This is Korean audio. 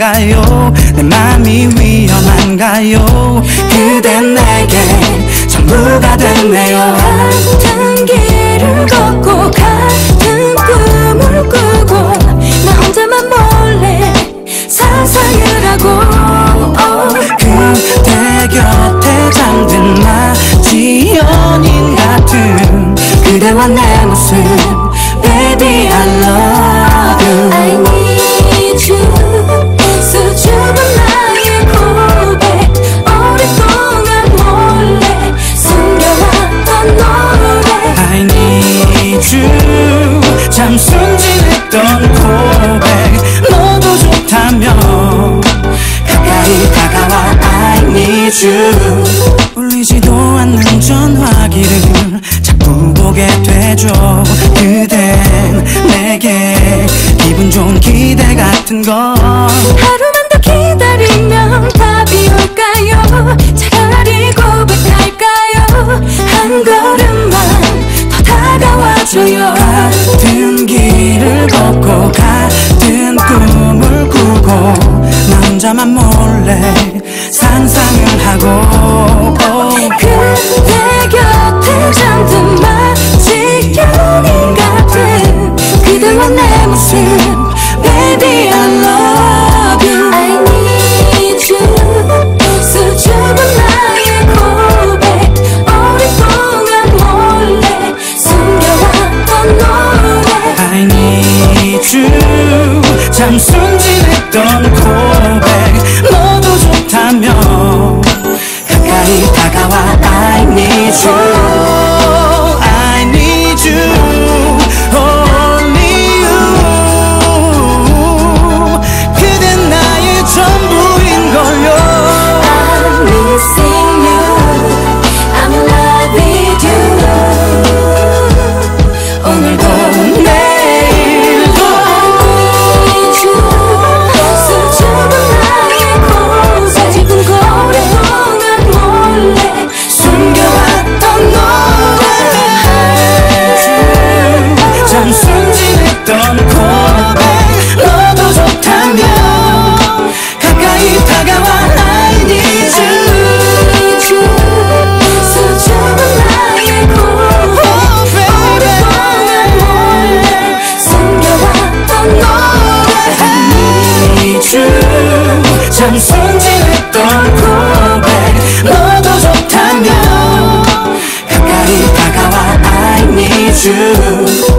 위험한가요? 내 맘이 위험한가요? 그댄 내게 전부가 됐네요. 같은 길을 걷고 같은 꿈을 꾸고 나 혼자만 몰래 상상을 하고. 그대 곁에 잠든 마치 연인 같은 그대와 내 모습 Baby I love you need you. 울리지도 않는 전화기를 자꾸 보게 되죠. 그댄 내게 기분 좋은 기대 같은 걸 하루만 더 기다리면 답이 올까요? 차라리 고백할까요? 한 걸음만 더 다가와줘요. 같은 길을 걷고 같은 꿈을 꾸고 나 혼자만 몰래 상상을 모습 Baby I love you. I need you. 수줍은 나의 고백 오랫동안 몰래 숨겨왔던 노래. I need you. 참 순진했던 고백 너도 좋다면 가까이 다가와 I need you amor